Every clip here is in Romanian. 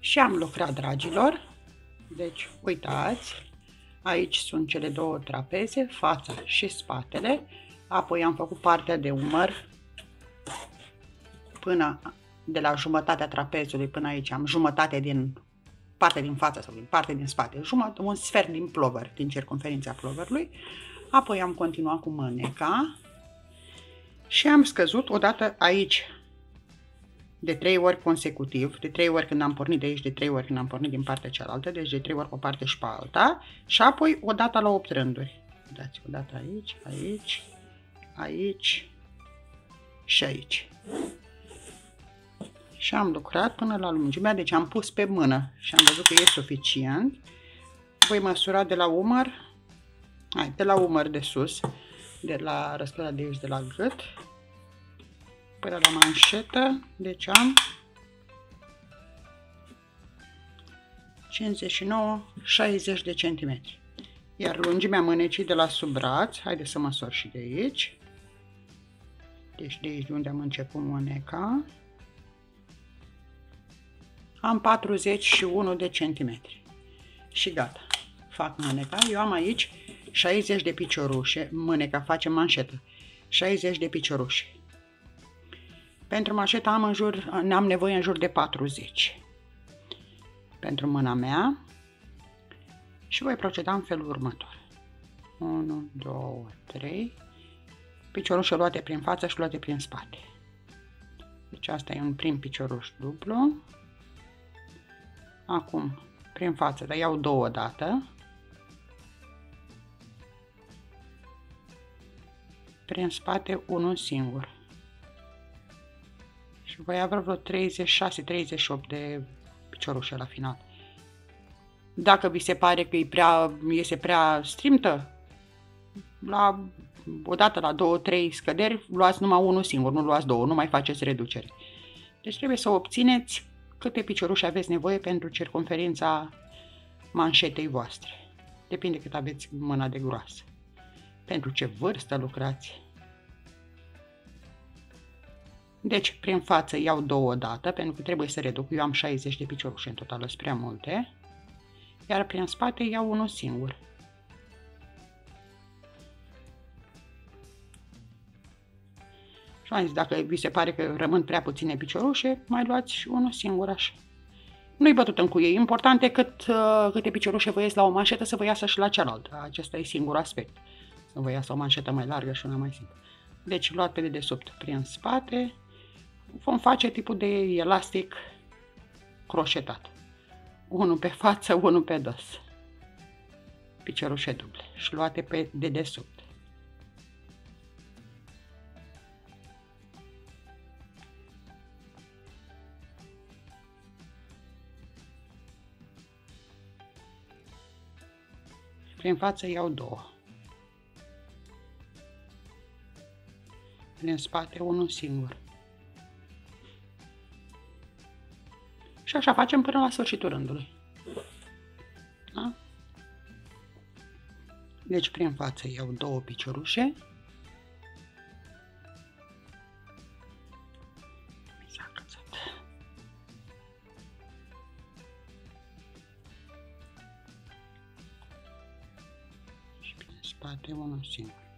Și am lucrat, dragilor. Deci, uitați, aici sunt cele două trapeze, fața și spatele. Apoi am făcut partea de umăr până de la jumătatea trapezului până aici. Am jumătate din parte din față sau din parte din spate, jumătate, un sfert din plover, din circunferința ploverului. Apoi am continuat cu mâneca și am scăzut odată aici de trei ori consecutiv, de trei ori când am pornit de aici, de trei ori când am pornit din partea cealaltă, deci de trei ori pe o parte și pe alta, și apoi o dată la 8 rânduri. Dați o dată aici, aici, aici și aici. Și am lucrat până la lungimea, deci am pus pe mână și am văzut că e suficient. Voi măsura de la umăr, hai, de la umăr de sus, de la răsplata de aici, de la gât, până la manșetă, deci am 59-60 de centimetri. Iar lungimea mânecii de la sub braț, haideți să măsor și de aici. Deci de aici de unde am început mâneca, am 41 de centimetri. Și gata. Fac mâneca. Eu am aici 60 de piciorușe. Mâneca face manșetă. 60 de piciorușe. Pentru manșeta am, în jur, am nevoie în jur de 40. Pentru mâna mea. Și voi proceda în felul următor. 1, 2, 3. Piciorușe luate prin față și luate prin spate. Deci asta e un prim picioruș dublu. Acum, prin față, dar iau două dată. Prin spate, unul singur. Și voi avea vreo 36-38 de piciorușe la final. Dacă vi se pare că e prea, iese prea strimtă, la odată la două, trei scăderi, luați numai unul singur, nu luați două, nu mai faceți reducere. Deci trebuie să obțineți câte picioruși aveți nevoie pentru circunferința manșetei voastre. Depinde cât aveți mâna de groasă. Pentru ce vârstă lucrați. Deci, prin față iau două dată, pentru că trebuie să reduc. Eu am 60 de picioruși în total, sunt prea multe. Iar prin spate iau unul singur. Și am zis, dacă vi se pare că rămân prea puține piciorușe, mai luați și unul singur așa. Nu-i bătut în cuie, important e cât, uh, câte piciorușe vă ies la o manșetă să vă iasă și la cealaltă. Acesta e singur aspect. Să vă iasă o manșetă mai largă și una mai simplă. Deci luat pe dedesubt prin spate, vom face tipul de elastic croșetat. Unul pe față, unul pe dos. Piciorușe duble și luate pe dedesubt. Prin față iau două. Prin spate unul singur. Și așa facem până la sfârșitul rândului. Da? Deci prin față iau două piciorușe. spate unul singur.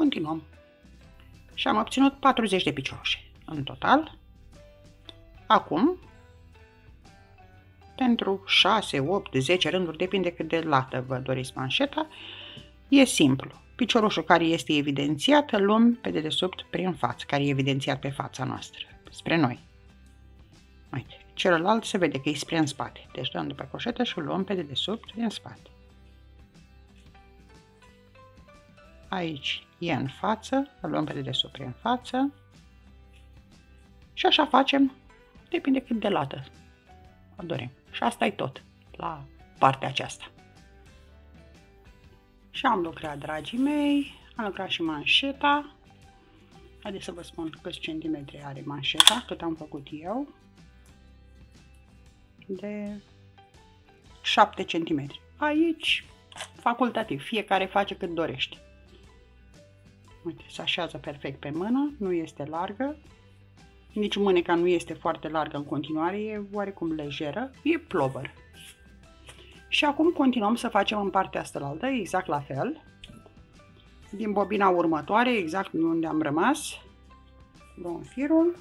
Continuăm. Și am obținut 40 de piciorușe în total. Acum, pentru 6, 8, 10 rânduri, depinde cât de lată vă doriți manșeta, e simplu. Piciorușul care este evidențiat îl luăm pe dedesubt prin față, care e evidențiat pe fața noastră, spre noi. Uite, celălalt se vede că e spre în spate. Deci dăm după coșetă și îl luăm pe dedesubt în spate. Aici e în față, îl luăm pe dedesubt prin față. Și așa facem, depinde cât de lată o dorim. Și asta e tot la partea aceasta. Și am lucrat, dragii mei, am lucrat și manșeta. Haideți să vă spun câți centimetri are manșeta, cât am făcut eu. De 7 cm. Aici, facultativ, fiecare face cât dorește. Uite, se așează perfect pe mână, nu este largă. Nici mâneca nu este foarte largă în continuare, e oarecum lejeră, e plover. Și acum continuăm să facem în partea asta exact la fel. Din bobina următoare, exact unde am rămas, luăm firul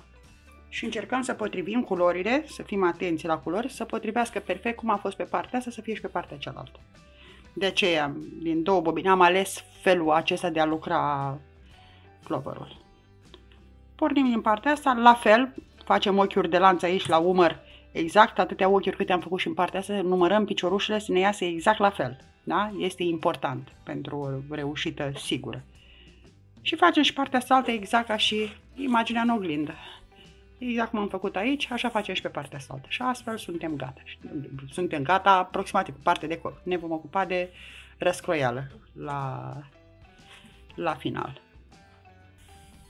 și încercăm să potrivim culorile, să fim atenți la culori, să potrivească perfect cum a fost pe partea asta, să fie și pe partea cealaltă. De aceea, din două bobine, am ales felul acesta de a lucra cloverul. Pornim din partea asta, la fel, facem ochiuri de lanț aici la umăr, exact atâtea ochiuri câte am făcut și în partea asta, numărăm piciorușele să ne iasă exact la fel. Da? Este important pentru o reușită sigură. Și facem și partea asta altă exact ca și imaginea în oglindă. Exact cum am făcut aici, așa facem și pe partea asta. Și astfel suntem gata. Suntem gata aproximativ cu partea de corp. Ne vom ocupa de răscroială la, la final.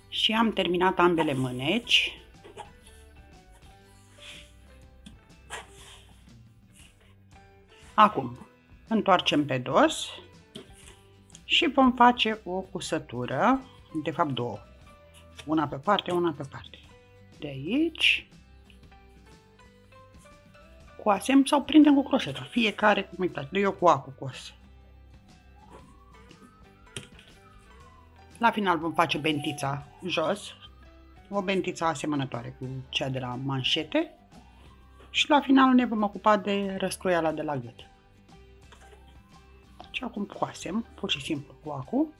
Și am terminat ambele mâneci. Acum, întoarcem pe dos și vom face o cusătură, de fapt două. Una pe parte, una pe parte de aici, coasem sau prindem cu croșeta. Fiecare, cum uitați, eu cu acu cos. La final vom face bentița jos, o bentiță asemănătoare cu cea de la manșete și la final ne vom ocupa de răscroiala de la gât. Și acum coasem, pur și simplu cu acu.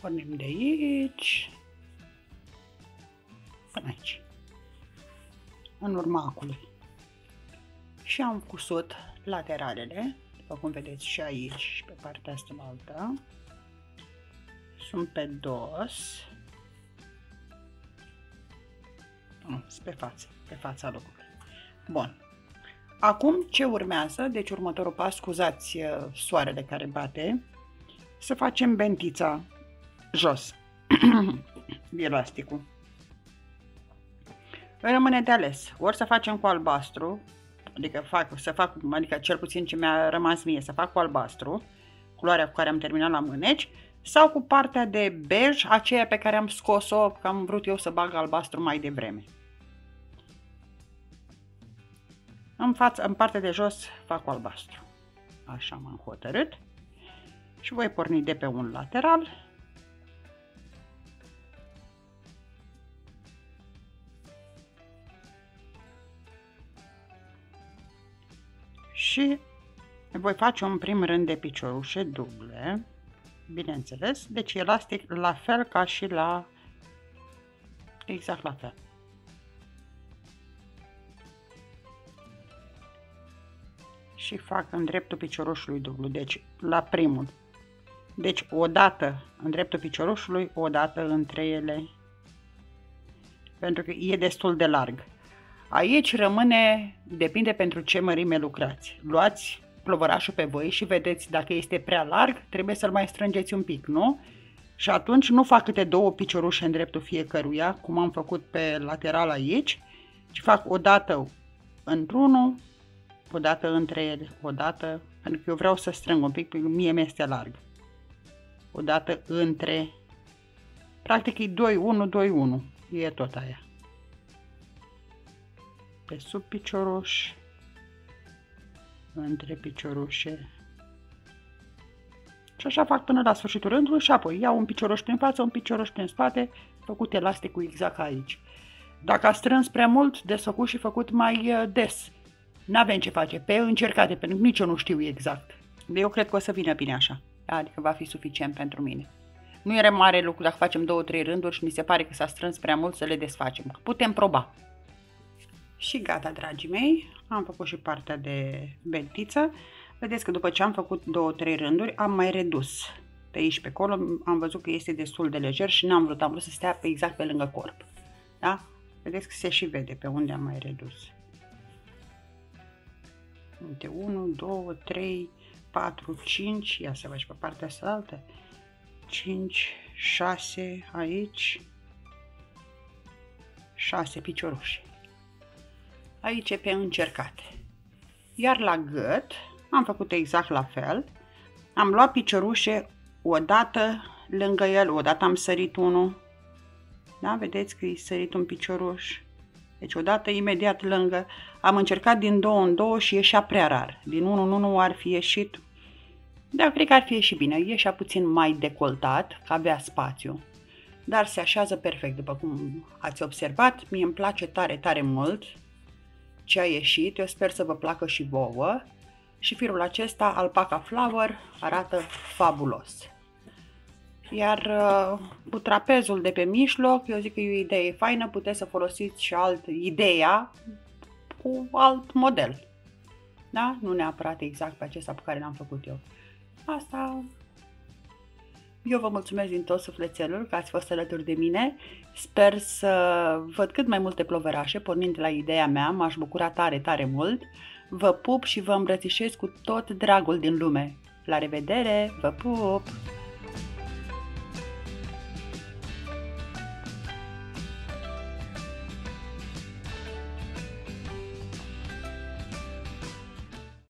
Pornim de aici, până aici, în urma acului. Și am cusut lateralele, după cum vedeți și aici și pe partea asta altă. Sunt pe dos. Sunt pe față, pe fața locului. Bun. Acum ce urmează? Deci următorul pas, scuzați uh, soarele care bate, să facem bentița jos, elasticul rămâne de ales. Ori să facem cu albastru, adică fac, să fac, adică cel puțin ce mi-a rămas mie, să fac cu albastru, culoarea cu care am terminat la mâneci, sau cu partea de bej, aceea pe care am scos-o, că am vrut eu să bag albastru mai devreme. În, față, în partea de jos fac cu albastru. Așa m-am hotărât. Și voi porni de pe un lateral și voi face un prim rând de piciorușe duble, bineînțeles, deci elastic la fel ca și la, exact la fel. Și fac în dreptul piciorușului dublu, deci la primul. Deci o dată în dreptul piciorușului, o dată între ele, pentru că e destul de larg. Aici rămâne, depinde pentru ce mărime lucrați. Luați plovărașul pe voi și vedeți dacă este prea larg, trebuie să-l mai strângeți un pic, nu? Și atunci nu fac câte două piciorușe în dreptul fiecăruia, cum am făcut pe lateral aici, ci fac o dată într-unul, o dată între ele, o dată, pentru că eu vreau să strâng un pic, pentru că mie mi-este larg. O dată între, practic e 2-1, 2-1, e tot aia pe sub picioruș, între piciorușe. Și așa fac până la sfârșitul rândului și apoi iau un picioruș prin față, un picioruș prin spate, făcut elasticul exact aici. Dacă a strâns prea mult, desfăcut și făcut mai uh, des. N-avem ce face, pe încercate, pentru că nici eu nu știu exact. Eu cred că o să vină bine așa, adică va fi suficient pentru mine. Nu era mare lucru dacă facem două, trei rânduri și mi se pare că s-a strâns prea mult să le desfacem. Putem proba. Și gata, dragii mei, am făcut și partea de bentiță. Vedeți că după ce am făcut două, trei rânduri, am mai redus pe aici pe acolo. Am văzut că este destul de lejer și n-am vrut, am vrut să stea pe exact pe lângă corp. Da? Vedeți că se și vede pe unde am mai redus. Uite, 1, 2, 3, 4, 5, ia să văd și pe partea asta altă, 5, 6 aici, 6 piciorușe. Aici e pe încercate. Iar la gât am făcut exact la fel. Am luat piciorușe o dată lângă el, o dată am sărit unul. Da, vedeți că e sărit un picioruș. Deci odată imediat lângă, am încercat din două în două și ieșea prea rar. Din unul în unul ar fi ieșit, dar cred că ar fi ieșit bine. Ieșea puțin mai decoltat, că avea spațiu, dar se așează perfect, după cum ați observat. Mie îmi place tare, tare mult ce a ieșit. Eu sper să vă placă și vouă. Și firul acesta, Alpaca Flower, arată fabulos. Iar uh, cu trapezul de pe mijloc, eu zic că e o idee faină, puteți să folosiți și alt ideea cu alt model. Da? Nu neapărat exact pe acesta pe care l-am făcut eu. Asta eu vă mulțumesc din tot sufletelul că ați fost alături de mine. Sper să văd cât mai multe ploverașe, pornind de la ideea mea, m-aș bucura tare, tare mult. Vă pup și vă îmbrățișez cu tot dragul din lume. La revedere, vă pup!